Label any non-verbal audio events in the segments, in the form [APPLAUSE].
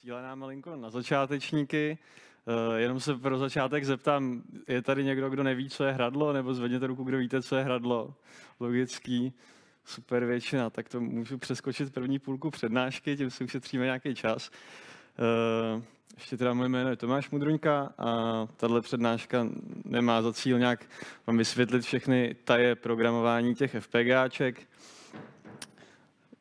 cílená malinko na začátečníky. Uh, jenom se pro začátek zeptám, je tady někdo, kdo neví, co je hradlo, nebo zvedněte ruku, kdo víte, co je hradlo. Logický, super většina, tak to můžu přeskočit první půlku přednášky, tím si ušetříme nějaký čas. Uh, ještě teda moje jméno je Tomáš Mudruňka a tahle přednáška nemá za cíl nějak vám vysvětlit všechny taje programování těch FPGAček.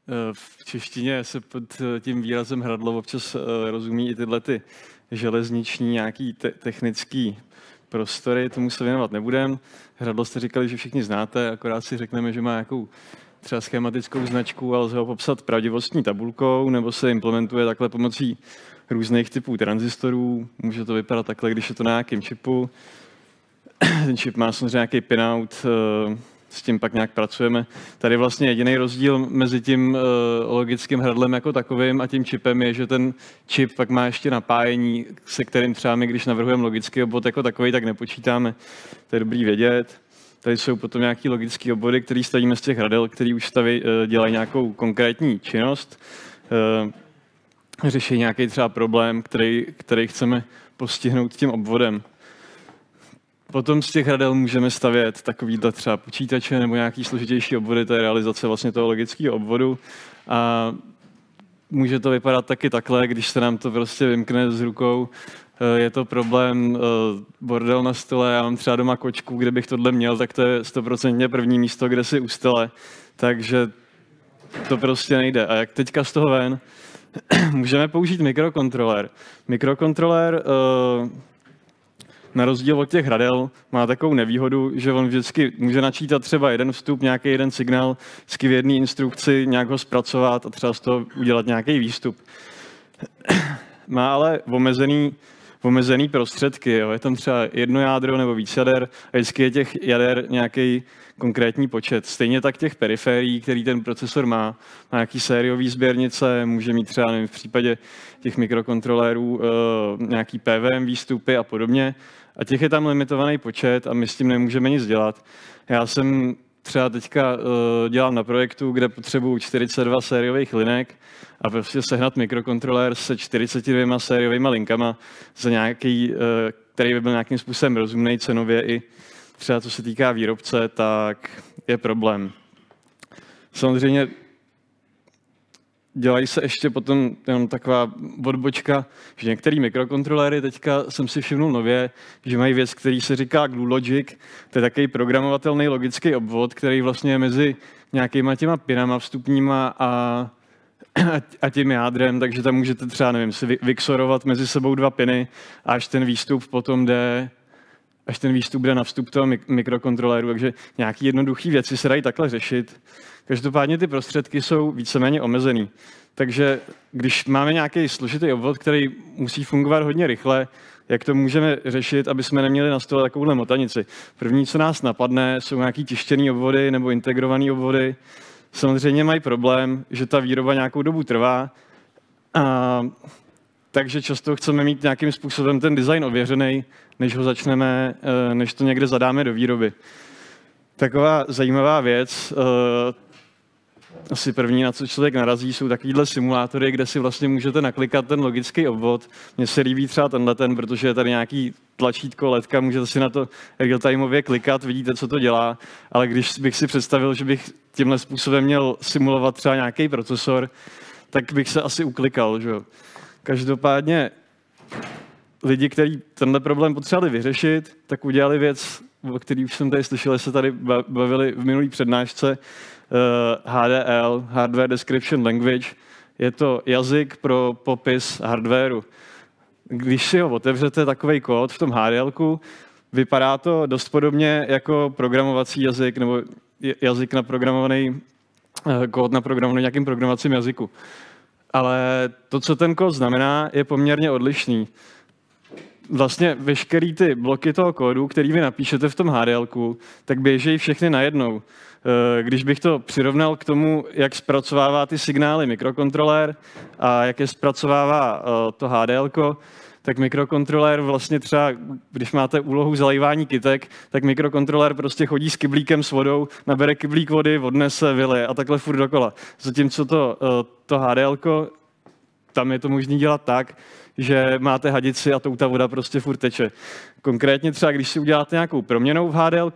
Eh, v češtině se pod tím výrazem hradlo občas eh, rozumí i tyhle ty železniční nějaký te- technický prostory, tomu se věnovat nebudem. Hradlo jste říkali, že všichni znáte, akorát si řekneme, že má nějakou třeba schematickou značku a lze ho popsat pravdivostní tabulkou, nebo se implementuje takhle pomocí různých typů tranzistorů. Může to vypadat takhle, když je to na nějakém čipu. [CLEARS THROAT] Ten čip má samozřejmě nějaký pinout, eh, s tím pak nějak pracujeme. Tady vlastně jediný rozdíl mezi tím eh, logickým hradlem jako takovým a tím čipem je, že ten čip pak má ještě napájení, se kterým třeba my, když navrhujeme logický obvod jako takový, tak nepočítáme. To je dobrý vědět. Tady jsou potom nějaké logické obvody, které stavíme z těch hradel, které už staví, eh, dělají nějakou konkrétní činnost řeší nějaký třeba problém, který, který chceme postihnout tím obvodem. Potom z těch radel můžeme stavět takovýhle třeba počítače nebo nějaký složitější obvody, to je realizace vlastně toho logického obvodu. A může to vypadat taky takhle, když se nám to prostě vymkne z rukou, eh, je to problém, eh, bordel na stole, já mám třeba doma kočku, kde bych tohle měl, tak to je stoprocentně první místo, kde si ustele. Takže to prostě nejde. A jak teďka z toho ven? [CLEARS THROAT] můžeme použít mikrokontroler. Mikrokontroler uh, na rozdíl od těch hradel má takovou nevýhodu, že on vždycky může načítat třeba jeden vstup, nějaký jeden signál, vždycky v jedné instrukci nějak ho zpracovat a třeba z toho udělat nějaký výstup. má ale omezený, omezený prostředky. Jo. Je tam třeba jedno jádro nebo víc jader a vždycky je těch jader nějaký konkrétní počet. Stejně tak těch periférií, který ten procesor má, má nějaký sériový sběrnice, může mít třeba nevím, v případě těch mikrokontrolérů uh, nějaký PVM výstupy a podobně. A těch je tam limitovaný počet a my s tím nemůžeme nic dělat. Já jsem třeba teďka uh, dělám na projektu, kde potřebuju 42 sériových linek a prostě sehnat mikrokontrolér se 42 sériovými linkama za nějaký, uh, který by byl nějakým způsobem rozumný cenově i třeba co se týká výrobce, tak je problém. Samozřejmě dělají se ještě potom jenom taková odbočka, že některé mikrokontroléry, teďka jsem si všimnul nově, že mají věc, který se říká Glue Logic, to je takový programovatelný logický obvod, který vlastně je mezi nějakýma těma pinama vstupníma a, a tím jádrem, takže tam můžete třeba, nevím, si vyxorovat mezi sebou dva piny až ten výstup potom jde až ten výstup jde na vstup toho mikrokontroléru, takže nějaké jednoduché věci se dají takhle řešit. Každopádně ty prostředky jsou víceméně omezený. Takže když máme nějaký složitý obvod, který musí fungovat hodně rychle, jak to můžeme řešit, aby jsme neměli na stole takovouhle motanici. První, co nás napadne, jsou nějaký tištěný obvody nebo integrované obvody. Samozřejmě mají problém, že ta výroba nějakou dobu trvá. A takže často chceme mít nějakým způsobem ten design ověřený, než ho začneme, eh, než to někde zadáme do výroby. Taková zajímavá věc, eh, asi první, na co člověk narazí, jsou takovýhle simulátory, kde si vlastně můžete naklikat ten logický obvod. Mně se líbí třeba tenhle ten, protože je tady nějaký tlačítko, letka, můžete si na to real-timeově klikat, vidíte, co to dělá, ale když bych si představil, že bych tímhle způsobem měl simulovat třeba nějaký procesor, tak bych se asi uklikal. Že? Každopádně lidi, kteří tenhle problém potřebovali vyřešit, tak udělali věc, o který už jsem tady slyšel, se tady bavili v minulý přednášce, HDL, eh, Hardware Description Language. Je to jazyk pro popis hardwareu. Když si ho otevřete, takový kód v tom HDL, vypadá to dost podobně jako programovací jazyk nebo jazyk na programovaný eh, kód na programovaný nějakým programovacím jazyku. Ale to, co ten kód znamená, je poměrně odlišný vlastně veškerý ty bloky toho kódu, který vy napíšete v tom HDL, tak běžejí všechny najednou. Eh, když bych to přirovnal k tomu, jak zpracovává ty signály mikrokontrolér a jak je zpracovává eh, to HDL, tak mikrokontrolér vlastně třeba, když máte úlohu zalejvání kytek, tak mikrokontrolér prostě chodí s kyblíkem s vodou, nabere kyblík vody, odnese, vylije a takhle furt dokola. Zatímco to, eh, to HDL tam je to možné dělat tak, že máte hadici a tou ta voda prostě furt teče. Konkrétně třeba, když si uděláte nějakou proměnou v HDL,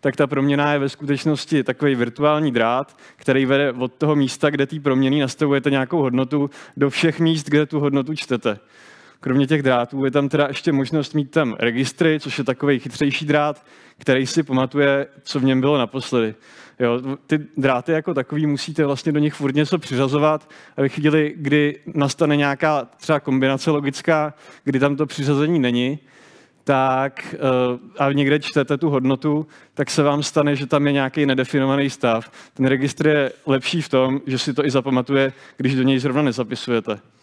tak ta proměna je ve skutečnosti takový virtuální drát, který vede od toho místa, kde té proměny nastavujete nějakou hodnotu, do všech míst, kde tu hodnotu čtete. Kromě těch drátů je tam teda ještě možnost mít tam registry, což je takový chytřejší drát, který si pamatuje, co v něm bylo naposledy. Jo, ty dráty jako takový musíte vlastně do nich furt něco přiřazovat a ve chvíli, kdy nastane nějaká třeba kombinace logická, kdy tam to přiřazení není, tak eh, a někde čtete tu hodnotu, tak se vám stane, že tam je nějaký nedefinovaný stav. Ten registr je lepší v tom, že si to i zapamatuje, když do něj zrovna nezapisujete.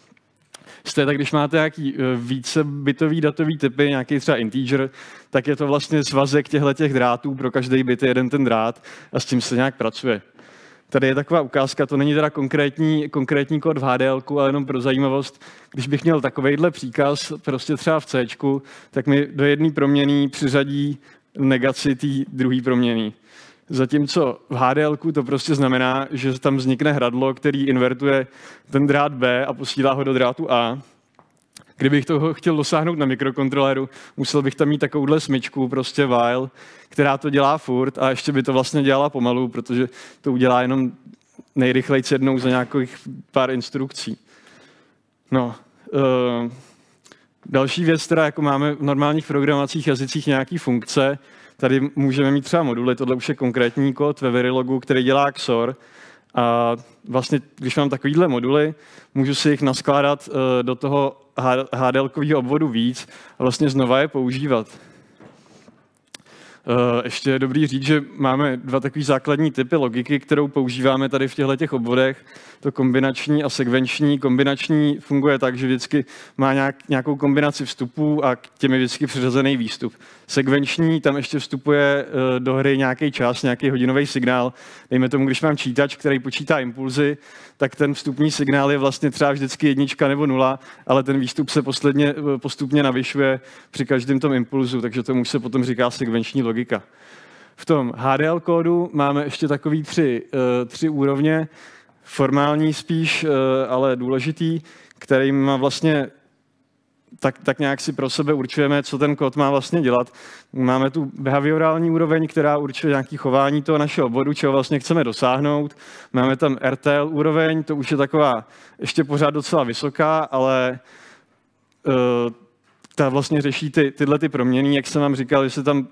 Stejně když máte nějaký eh, více bytový datový typy, nějaký třeba integer, tak je to vlastně svazek těchto těch drátů, pro každý byt je jeden ten drát a s tím se nějak pracuje. Tady je taková ukázka, to není teda konkrétní, konkrétní kód v HDL, ale jenom pro zajímavost. Když bych měl takovýhle příkaz, prostě třeba v C, tak mi do jedné proměny přiřadí negaci té druhé proměny. Zatímco v HDL to prostě znamená, že tam vznikne hradlo, který invertuje ten drát B a posílá ho do drátu A. Kdybych toho chtěl dosáhnout na mikrokontroleru, musel bych tam mít takovouhle smyčku, prostě while, která to dělá furt a ještě by to vlastně dělala pomalu, protože to udělá jenom nejrychleji jednou za nějakých pár instrukcí. No, uh, další věc, která jako máme v normálních programovacích jazycích nějaký funkce, Tady můžeme mít třeba moduly, tohle už je konkrétní kód ve Verilogu, který dělá XOR. A vlastně, když mám takovýhle moduly, můžu si jich naskládat eh, do toho HDL obvodu víc a vlastně znova je používat. Eh, ještě je dobrý říct, že máme dva takové základní typy logiky, kterou používáme tady v těchto těch obvodech. To kombinační a sekvenční. Kombinační funguje tak, že vždycky má nějak, nějakou kombinaci vstupů a k těm je vždycky přiřazený výstup. Sekvenční, tam ještě vstupuje eh, do hry nějaký čas, nějaký hodinový signál. Dejme tomu, když mám čítač, který počítá impulzy, tak ten vstupní signál je vlastně třeba vždycky jednička nebo nula, ale ten výstup se posledně, eh, postupně navyšuje při každém tom impulzu, takže tomu se potom říká sekvenční logika. V tom HDL kódu máme ještě takový tři, uh, tři úrovně, formální spíš, uh, ale důležitý, který má vlastně tak, tak nějak si pro sebe určujeme, co ten kód má vlastně dělat. Máme tu behaviorální úroveň, která určuje nějaké chování toho našeho obvodu, čeho vlastně chceme dosáhnout. Máme tam RTL úroveň, to už je taková ještě pořád docela vysoká, ale uh, ta vlastně řeší ty, tyhle ty proměny, jak jsem vám říkal, že se tam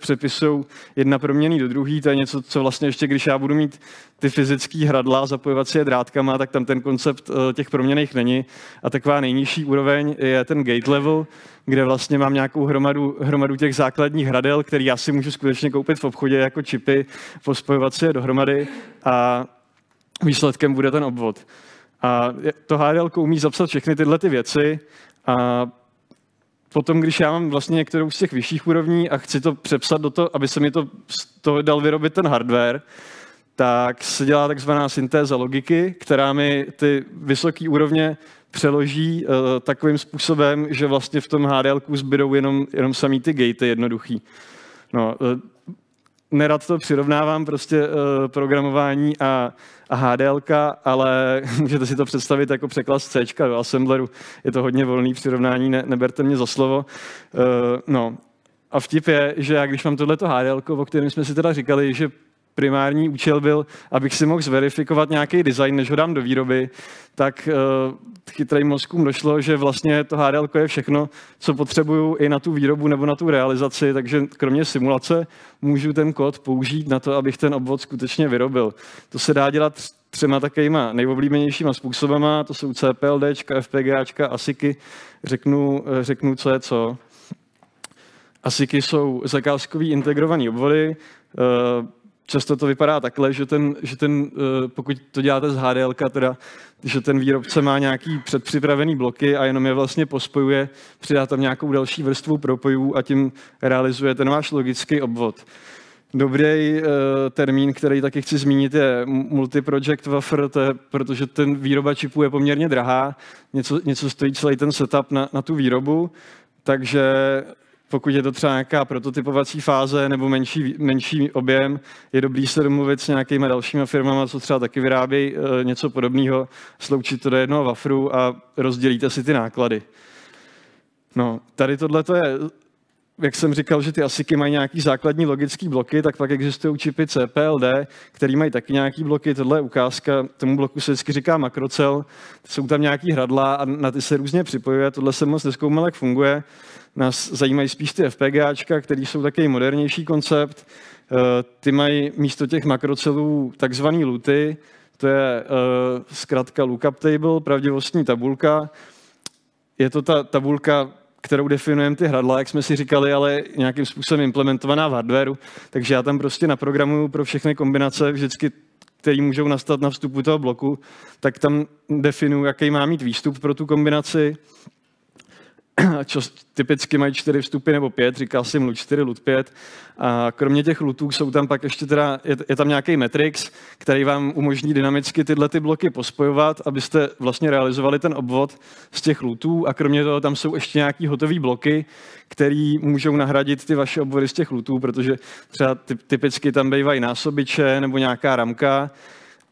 přepisují jedna proměný do druhý, to je něco, co vlastně ještě, když já budu mít ty fyzické hradla, zapojovat si je drátkama, tak tam ten koncept eh, těch proměných není. A taková nejnižší úroveň je ten gate level, kde vlastně mám nějakou hromadu, hromadu těch základních hradel, který já si můžu skutečně koupit v obchodě jako čipy, pospojovat si je dohromady a výsledkem bude ten obvod. A to HDL umí zapsat všechny tyhle ty věci a potom, když já mám vlastně některou z těch vyšších úrovní a chci to přepsat do toho, aby se mi to, to dal vyrobit ten hardware, tak se dělá takzvaná syntéza logiky, která mi ty vysoké úrovně přeloží uh, takovým způsobem, že vlastně v tom HDL zbydou jenom, jenom samý ty gatey jednoduchý. No, uh, nerad to přirovnávám prostě uh, programování a, a HDL, ale [LAUGHS] můžete si to představit jako překlad z C do Assembleru. Je to hodně volný přirovnání, ne, neberte mě za slovo. Uh, no. A vtip je, že já když mám tohleto HDL, o kterém jsme si teda říkali, že primární účel byl, abych si mohl zverifikovat nějaký design, než ho dám do výroby, tak uh, chytrým mozkům došlo, že vlastně to HDL je všechno, co potřebuju i na tu výrobu nebo na tu realizaci, takže kromě simulace můžu ten kód použít na to, abych ten obvod skutečně vyrobil. To se dá dělat třema takovýma nejoblíbenějšíma způsobama, to jsou CPLD, FPGA, ASICy. Řeknu, eh, řeknu, co je co. ASICy jsou zakázkový integrovaný obvody, uh, často to vypadá takhle, že, ten, že ten, eh, pokud to děláte z HDL, teda, že ten výrobce má nějaký předpřipravený bloky a jenom je vlastně pospojuje, přidá tam nějakou další vrstvu propojů a tím realizuje ten váš logický obvod. Dobrý uh, termín, který taky chci zmínit, je multi-project wafer, to je, protože ten výroba čipů je poměrně drahá, něco, něco stojí celý ten setup na, na tu výrobu, takže pokud je to třeba nějaká prototypovací fáze nebo menší, menší objem, je dobrý se domluvit s nějakými dalšími firmami, co třeba taky vyrábějí e, něco podobného, sloučit to do jednoho wafru a rozdělíte si ty náklady. No, tady tohle je jak jsem říkal, že ty ASICy mají nějaký základní logický bloky, tak pak existují čipy CPLD, které mají taky nějaký bloky. Tohle je ukázka, tomu bloku se vždycky říká makrocel. Jsou tam nějaký hradla a na ty se různě připojuje. Tohle jsem moc neskoumal, jak funguje. Nás zajímají spíš ty FPGAčka, které jsou taky modernější koncept. Eh, ty mají místo těch makrocelů takzvaný luty, to je uh, zkrátka lookup table, pravdivostní tabulka. Je to ta tabulka kterou definujeme ty hradla, jak jsme si říkali, ale nějakým způsobem implementovaná v hardwareu. Takže já tam prostě naprogramuju pro všechny kombinace vždycky které můžou nastat na vstupu toho bloku, tak tam definuju, jaký má mít výstup pro tu kombinaci, [CLEARS THROAT] čo, typicky mají čtyři vstupy nebo pět, říká si LUT 4, LUT 5. A kromě těch lutů jsou tam pak ještě teda, je, je tam nějaký matrix, který vám umožní dynamicky tyhle ty bloky pospojovat, abyste vlastně realizovali ten obvod z těch lutů a kromě toho tam jsou ještě nějaký hotové bloky, které můžou nahradit ty vaše obvody z těch lutů, protože třeba typicky tam bývají násobiče nebo nějaká ramka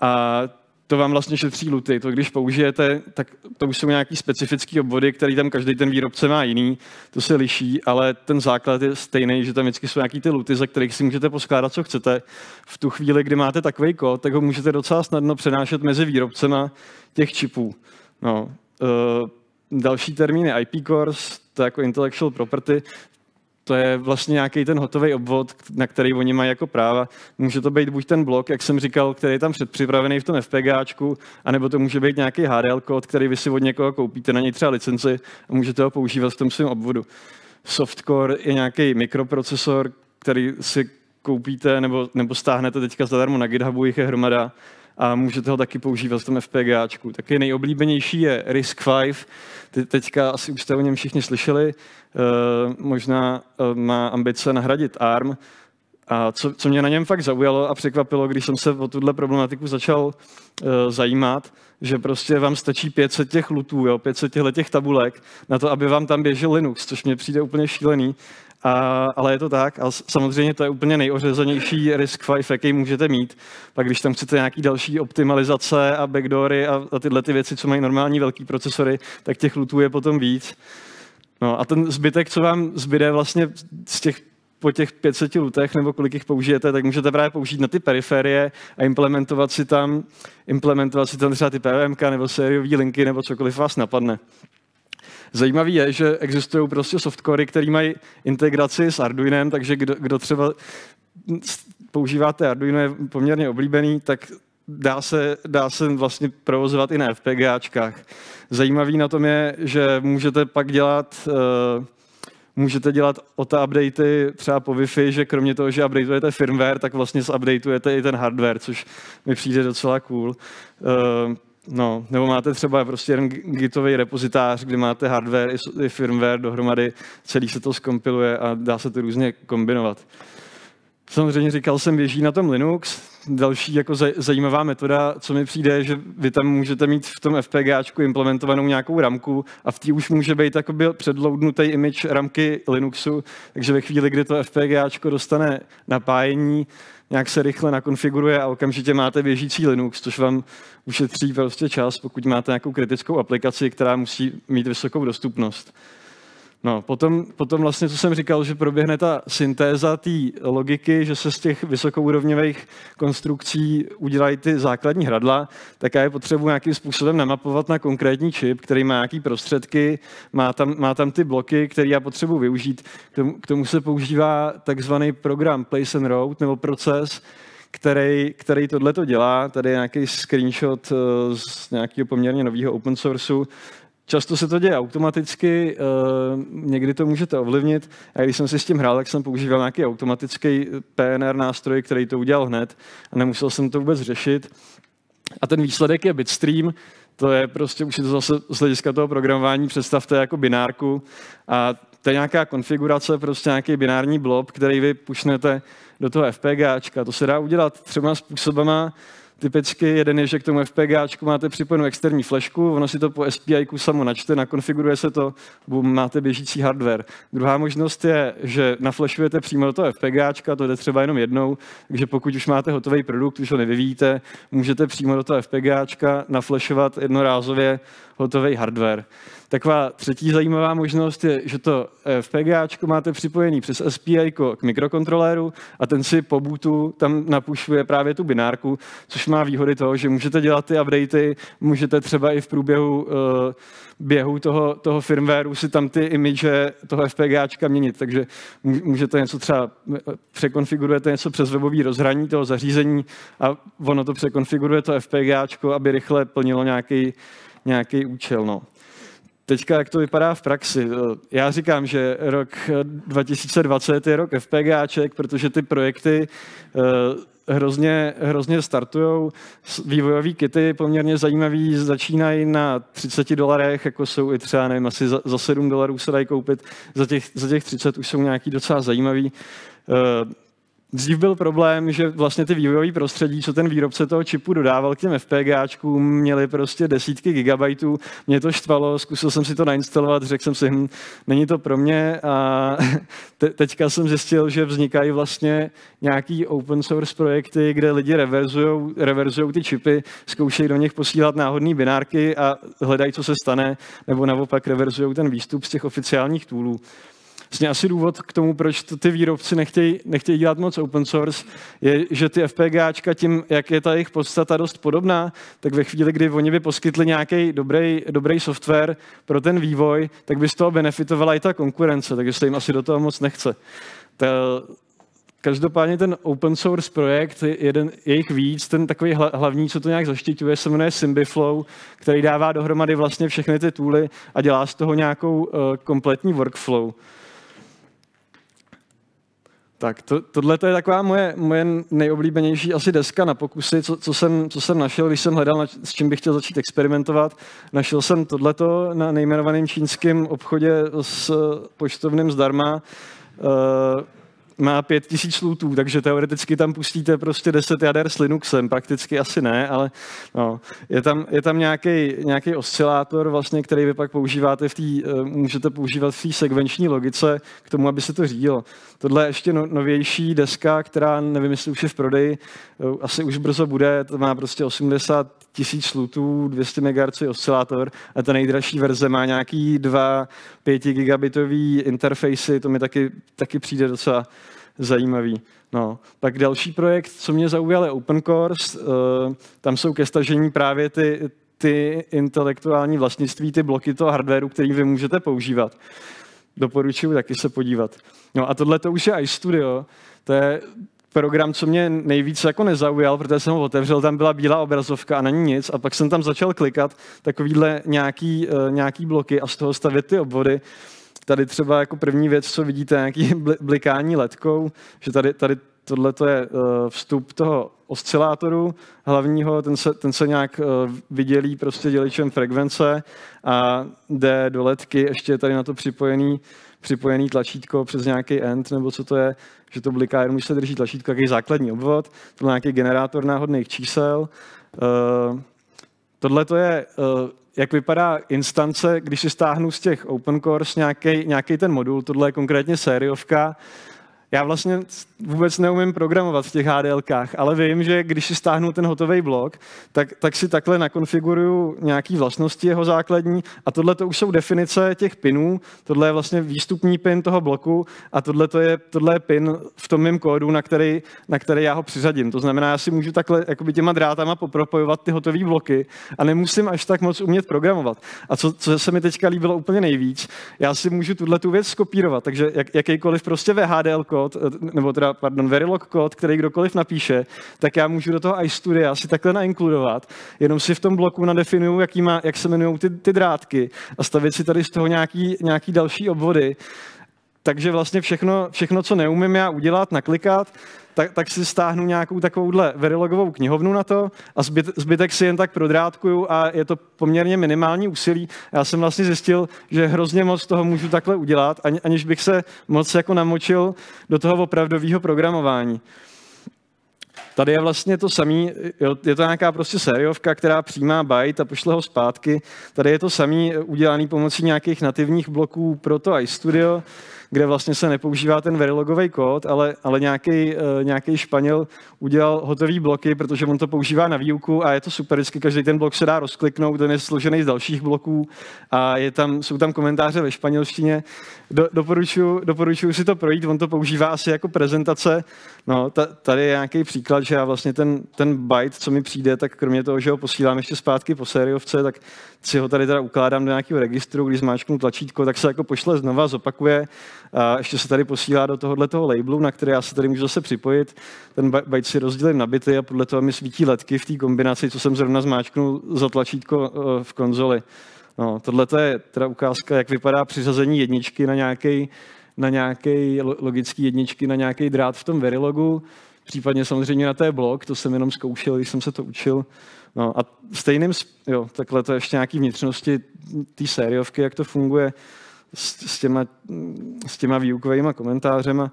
a to vám vlastně šetří luty. To, když použijete, tak to už jsou nějaký specifický obvody, který tam každý ten výrobce má jiný, to se liší, ale ten základ je stejný, že tam vždycky jsou nějaký ty luty, za kterých si můžete poskládat, co chcete. V tu chvíli, kdy máte takový kód, tak ho můžete docela snadno přenášet mezi výrobcema těch čipů. No, uh, další termín je IP cores, to je jako intellectual property to je vlastně nějaký ten hotový obvod, na který oni mají jako práva. Může to být buď ten blok, jak jsem říkal, který je tam předpřipravený v tom FPGAčku, anebo to může být nějaký HDL kód, který vy si od někoho koupíte na něj třeba licenci a můžete ho používat v tom svém obvodu. Softcore je nějaký mikroprocesor, který si koupíte nebo, nebo stáhnete teďka zadarmo na GitHubu, jich je hromada a můžete ho taky používat v tom FPGAčku. Taky nejoblíbenější je RISC-V, Te, teďka asi už jste o něm všichni slyšeli, uh, možná uh, má ambice nahradit ARM, a co, co mě na něm fakt zaujalo a překvapilo, když jsem se o tuhle problematiku začal uh, zajímat, že prostě vám stačí 500 těch lutů, jo, 500 těchto těch tabulek na to, aby vám tam běžel Linux, což mě přijde úplně šílený. A, ale je to tak. A samozřejmě to je úplně nejořezanější risk 5, jaký můžete mít. Pak když tam chcete nějaký další optimalizace a backdoory a, a tyhle ty věci, co mají normální velký procesory, tak těch lutů je potom víc. No a ten zbytek, co vám zbyde vlastně z těch po těch 500 lutech, nebo kolik jich použijete, tak můžete právě použít na ty periferie a implementovat si tam, implementovat si tam třeba ty PVMK nebo sériové linky nebo cokoliv vás napadne. Zajímavý je, že existují prostě softcory, které mají integraci s Arduinem, takže kdo, kdo třeba používáte Arduino, je poměrně oblíbený, tak dá se, dá se vlastně provozovat i na FPGAčkách. Zajímavý na tom je, že můžete pak dělat uh, můžete dělat OTA updaty třeba po Wi-Fi, že kromě toho, že updateujete firmware, tak vlastně updateujete i ten hardware, což mi přijde docela cool. Uh, No, nebo máte třeba prostě jeden gitový repozitář, kdy máte hardware i firmware dohromady, celý se to skompiluje a dá se to různě kombinovat. Samozřejmě říkal jsem, běží na tom Linux. Další jako zajímavá metoda, co mi přijde, že vy tam můžete mít v tom FPGAčku implementovanou nějakou ramku a v té už může být byl předloudnutý image ramky Linuxu, takže ve chvíli, kdy to FPGAčko dostane napájení, nějak se rychle nakonfiguruje a okamžitě máte běžící Linux, což vám ušetří prostě čas, pokud máte nějakou kritickou aplikaci, která musí mít vysokou dostupnost. No, potom, potom vlastně, co jsem říkal, že proběhne ta syntéza té logiky, že se z těch vysokourovňových konstrukcí udělají ty základní hradla, tak já je potřebuji nějakým způsobem namapovat na konkrétní čip, který má nějaké prostředky, má tam, má tam ty bloky, které já potřebuji využít. K tomu, k tomu se používá takzvaný program Place and Route nebo proces, který, který tohle to dělá. Tady je nějaký screenshot eh, z nějakého poměrně nového open sourceu, Často se to děje automaticky, eh, někdy to můžete ovlivnit. A když jsem si s tím hrál, tak jsem používal nějaký automatický PNR nástroj, který to udělal hned a nemusel jsem to vůbec řešit. A ten výsledek je bitstream, to je prostě, už je to zase z hlediska toho programování, představte jako binárku a to je nějaká konfigurace, prostě nějaký binární blob, který vy pušnete do toho FPGAčka. To se dá udělat třeba způsobama, Typicky jeden je, že k tomu FPGAčku máte připojenou externí flashku, ono si to po SPI samo načte, nakonfiguruje se to, boom, máte běžící hardware. Druhá možnost je, že naflashujete přímo do toho FPGAčka, to jde třeba jenom jednou, takže pokud už máte hotový produkt, už ho nevyvíjíte, můžete přímo do toho FPGAčka naflashovat jednorázově hotový hardware. Taková třetí zajímavá možnost je, že to FPGAčko máte připojený přes SPI k mikrokontroléru a ten si po bootu tam napušuje právě tu binárku, což má výhody toho, že můžete dělat ty updaty, můžete třeba i v průběhu uh, běhu toho, toho firmwareu si tam ty image toho FPGAčka měnit, takže můžete něco třeba, překonfigurujete něco přes webový rozhraní toho zařízení a ono to překonfiguruje to FPGAčko, aby rychle plnilo nějaký, nějaký účel. No. Teďka, jak to vypadá v praxi? Já říkám, že rok 2020 je rok FPGAček, protože ty projekty eh, hrozně, hrozně startují. Vývojové kity poměrně zajímavý začínají na 30 dolarech, jako jsou i třeba, nevím, asi za, za 7 dolarů se dají koupit. Za těch, za těch 30 už jsou nějaký docela zajímavý. Dřív byl problém, že vlastně ty vývojové prostředí, co ten výrobce toho čipu dodával k těm FPGAčkům, měly prostě desítky gigabajtů. Mě to štvalo, zkusil jsem si to nainstalovat, řekl jsem si, hm, není to pro mě a [LAUGHS] te- teďka jsem zjistil, že vznikají vlastně nějaký open source projekty, kde lidi reverzují ty čipy, zkoušejí do nich posílat náhodné binárky a hledají, co se stane, nebo naopak reverzují ten výstup z těch oficiálních toolů. Vlastně asi důvod k tomu, proč to ty výrobci nechtějí, nechtějí dělat moc open source, je, že ty FPGAčka tím, jak je ta jejich podstata dost podobná, tak ve chvíli, kdy oni by poskytli nějaký dobrý, dobrý software pro ten vývoj, tak by z toho benefitovala i ta konkurence, takže se jim asi do toho moc nechce. Ta, Každopádně ten open source projekt, jeden jejich víc, ten takový hlavní, co to nějak zaštiťuje, se jmenuje Symbiflow, který dává dohromady vlastně všechny ty tooly a dělá z toho nějakou uh, kompletní workflow. Tak to, tohle je taková moje, moje nejoblíbenější asi deska na pokusy, co, co, jsem, co jsem našel, když jsem hledal, s čím bych chtěl začít experimentovat. Našel jsem tohleto na nejmenovaném čínském obchodě s poštovným zdarma. Uh, má 5000 lootů, takže teoreticky tam pustíte prostě 10 jader s Linuxem, prakticky asi ne, ale no, je tam, je tam nějaký, oscilátor, vlastně, který vy pak používáte v té, eh, můžete používat v té sekvenční logice k tomu, aby se to řídilo. Tohle je ještě no, novější deska, která nevím, jestli už je v prodeji, eh, asi už brzo bude, to má prostě 80 tisíc lutů, 200 MHz oscilátor a ta nejdražší verze má nějaký dva 5 gigabitový interfejsy, to mi taky, taky přijde docela zajímavý. No. Pak další projekt, co mě zaujal, je Open Course. Uh, tam jsou ke stažení právě ty, ty intelektuální vlastnictví, ty bloky toho hardwareu, který vy můžete používat. Doporučuji taky se podívat. No a tohle to už je iStudio. To je program, co mě nejvíc jako nezaujal, protože jsem ho otevřel, tam byla bílá obrazovka a není nic a pak jsem tam začal klikat takovýhle nějaký, uh, nějaký bloky a z toho stavět ty obvody. Tady třeba jako první věc, co vidíte, nějaký blikání ledkou, že tady, tady tohle je uh, vstup toho oscilátoru hlavního, ten se, ten se nějak uh, vydělí prostě děličem frekvence a jde do ledky, ještě je tady na to připojený připojený tlačítko přes nějaký end, nebo co to je, že to bliká, jenom když se drží tlačítko, jaký základní obvod, to nějaký generátor náhodných čísel. Uh, tohle to je, uh, jak vypadá instance, když si stáhnu z těch open course nějaký ten modul, tohle je konkrétně sériovka, já vlastně vůbec neumím programovat v těch HDLkách, ale vím, že když si stáhnu ten hotový blok, tak, tak si takhle nakonfiguruju nějaké vlastnosti jeho základní a tohle to už jsou definice těch pinů, tohle je vlastně výstupní pin toho bloku a tohle, to je, tohle je pin v tom mém kódu, na který, na který já ho přiřadím. To znamená, já si můžu takhle jakoby těma drátama popropojovat ty hotové bloky a nemusím až tak moc umět programovat. A co, co se mi teďka líbilo úplně nejvíc, já si můžu tuhle tu věc skopírovat, takže jak, jakýkoliv prostě VHDL kód, nebo teda, pardon, Verilog kód, který kdokoliv napíše, tak já můžu do toho iStudia si takhle nainkludovat, jenom si v tom bloku nadefinuju, jaký má, jak se jmenují ty, ty drátky a stavit si tady z toho nějaký, nějaký další obvody. Takže vlastně všechno, všechno, co neumím já udělat, naklikat, tak, tak si stáhnu nějakou takovouhle verilogovou knihovnu na to a zbyt, zbytek si jen tak prodrátkuju a je to poměrně minimální úsilí. Já jsem vlastně zjistil, že hrozně moc toho můžu takhle udělat, aniž bych se moc jako namočil do toho opravdového programování. Tady je vlastně to samý, je to nějaká prostě sériovka, která přijímá byte a pošle ho zpátky. Tady je to samý udělaný pomocí nějakých nativních bloků pro to iStudio kde vlastně se nepoužívá ten verilogový kód, ale, ale nějaký, uh, nějaký Španěl udělal hotový bloky, protože on to používá na výuku a je to super, vždycky každý ten blok se dá rozkliknout, ten je složený z dalších bloků a je tam, jsou tam komentáře ve španělštině. Do, doporučuji, doporučuji si to projít, on to používá asi jako prezentace. No, ta, tady je nějaký příklad, že já vlastně ten, ten byte, co mi přijde, tak kromě toho, že ho posílám ještě zpátky po sériovce, tak si ho tady teda ukládám do nějakého registru, když zmáčknu tlačítko, tak se jako pošle znova, zopakuje a ještě se tady posílá do tohohle toho labelu, na který já se tady můžu zase připojit. Ten byte si rozdělím na bity a podle toho mi svítí ledky v té kombinaci, co jsem zrovna zmáčknul za tlačítko eh, v konzoli. No, tohle je teda ukázka, jak vypadá přiřazení jedničky na nějaký na nějaký logický jedničky, na nějaký drát v tom Verilogu, případně samozřejmě na té blok, to jsem jenom zkoušel, když jsem se to učil. No a stejným, jo, takhle to je ještě nějaký vnitřnosti té sériovky, jak to funguje s, s, těma, s těma výukovými komentářema.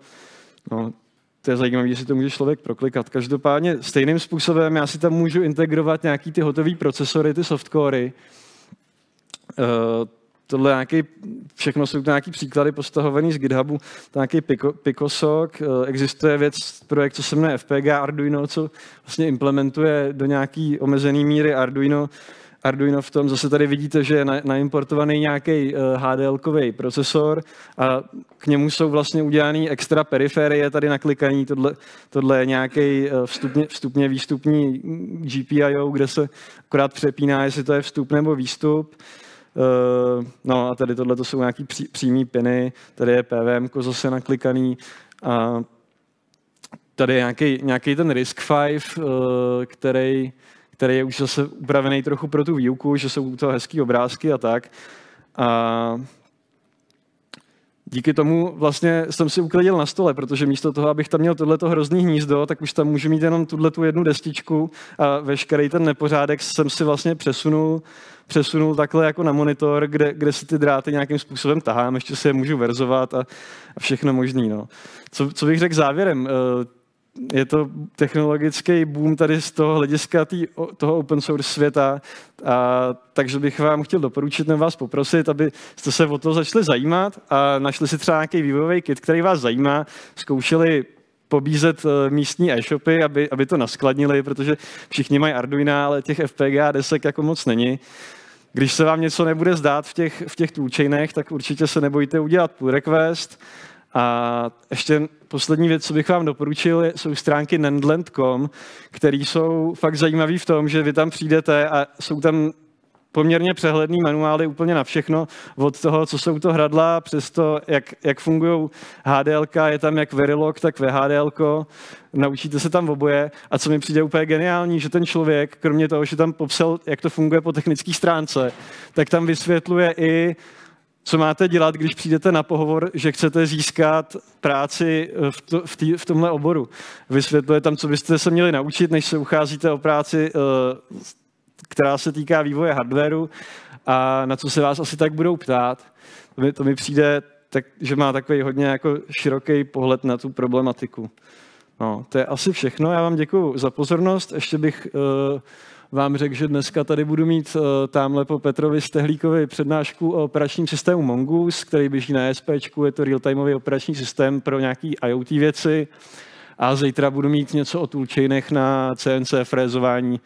No, to je zajímavé, že si to může člověk proklikat. Každopádně stejným způsobem já si tam můžu integrovat nějaký ty hotové procesory, ty softcory. Uh, tohle nějaký, všechno jsou to nějaký příklady postahovaný z GitHubu, to nějaký Pico, PicoSoc, uh, existuje věc, projekt, co se jmenuje FPG Arduino, co vlastně implementuje do nějaký omezený míry Arduino Arduino v tom, zase tady vidíte, že je naimportovaný nějaký uh, eh, procesor a k němu jsou vlastně udělané extra periferie tady na klikání. Tohle, tohle je nějaký uh, vstupně, vstupně výstupní GPIO, kde se akorát přepíná, jestli to je vstup nebo výstup. Uh, no a tady tohle to jsou nějaký pří, přímý piny, tady je PVM zase naklikaný a tady je nějaký, nějaký ten RISC-V, který který je už zase upravený trochu pro tu výuku, že jsou to hezký obrázky a tak. A díky tomu vlastně jsem si uklidil na stole, protože místo toho, abych tam měl tohleto hrozný hnízdo, tak už tam můžu mít jenom tuhle tu jednu destičku a veškerý ten nepořádek jsem si vlastně přesunul, přesunul takhle jako na monitor, kde, kde si ty dráty nějakým způsobem tahám, ještě si je můžu verzovat a, a všechno možný. No. Co, co bych řekl závěrem? Je to technologický boom tady z toho hlediska tý, toho open source světa, a, takže bych vám chtěl doporučit nebo vás poprosit, abyste se o to začali zajímat a našli si třeba nějaký vývojový kit, který vás zajímá, zkoušeli pobízet eh, místní e-shopy, aby, aby to naskladnili, protože všichni mají Arduino, ale těch FPGA desek jako moc není. Když se vám něco nebude zdát v těch, v těch toolchainech, tak určitě se nebojte udělat pull request, a ještě poslední věc, co bych vám doporučil, jsou stránky nendland.com, které jsou fakt zajímavé v tom, že vy tam přijdete a jsou tam poměrně přehledný manuály úplně na všechno, od toho, co jsou to hradla, přes to, jak, jak fungují HDL, je tam jak Verilog, tak VHDL, naučíte se tam oboje. A co mi přijde úplně geniální, že ten člověk, kromě toho, že tam popsal, jak to funguje po technické stránce, tak tam vysvětluje i co máte dělat, když přijdete na pohovor, že chcete získat práci v, to, v, tý, v tomhle oboru. Vysvětluje tam, co byste se měli naučit, než se ucházíte o práci, eh, která se týká vývoje hardwareu a na co se vás asi tak budou ptát. To mi, to mi přijde, tak, že má takový hodně jako široký pohled na tu problematiku. No, to je asi všechno. Já vám děkuji za pozornost. Ještě bych uh, vám řekl, že dneska tady budu mít uh, tamhle po Petrovi Stehlíkovi přednášku o operačním systému Mongoose, který běží na ESP, je to real-timeový operační systém pro nějaký IoT věci. A zítra budu mít něco o toolchainech na CNC frézování,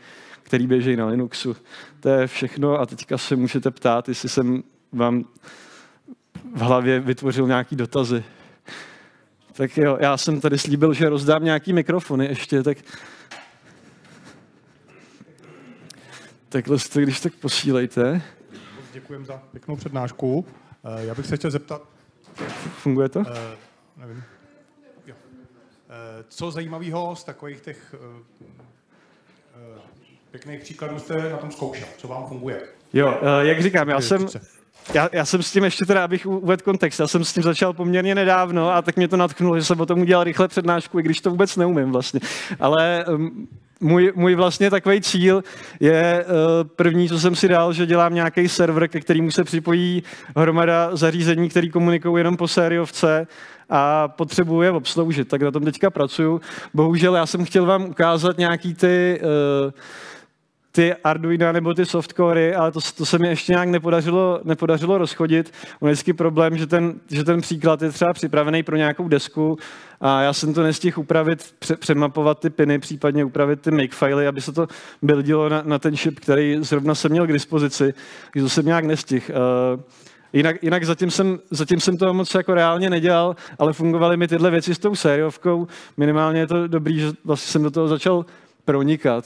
který běží na Linuxu. To je všechno a teďka se můžete ptát, jestli jsem vám v hlavě vytvořil nějaký dotazy. Tak jo, já jsem tady slíbil, že rozdám nějaký mikrofony ještě, tak Takhle to když tak posílejte. Děkujeme za pěknou přednášku. Eh, já bych se chtěl zeptat... Funguje to? Uh, nevím. Jo. Uh, co zajímavého z takových těch pěkných příkladů jste na tom zkoušel? Co vám funguje? Jo, jak říkám, já jsem, já, já jsem s tím ještě teda, abych uvedl kontext, já jsem s tím začal poměrně nedávno a tak mě to natchnulo, že jsem o tom udělal rychle přednášku, i když to vůbec neumím vlastně. Ale um, můj, můj vlastně takový cíl je uh, první, co jsem si dal, že dělám nějaký server, ke kterému se připojí hromada zařízení, které komunikují jenom po sériovce a potřebuji je obsloužit. Tak na tom teďka pracuju. Bohužel já jsem chtěl vám ukázat nějaký ty uh, ty Arduino nebo ty softcory, ale to, to se mi ještě nějak nepodařilo, nepodařilo rozchodit. On je problém, že ten, že ten příklad je třeba připravený pro nějakou desku a já jsem to nestihl upravit, pře, přemapovat ty piny, případně upravit ty makefily, aby se to buildilo na, na ten chip, který zrovna jsem měl k dispozici, takže to jsem nějak nestihl. Uh, Jinak, jinak zatím, jsem, zatím jsem to moc jako reálně nedělal, ale fungovaly mi tyhle věci s tou sériovkou. Minimálně je to dobrý, že vlastně jsem do toho začal pronikat.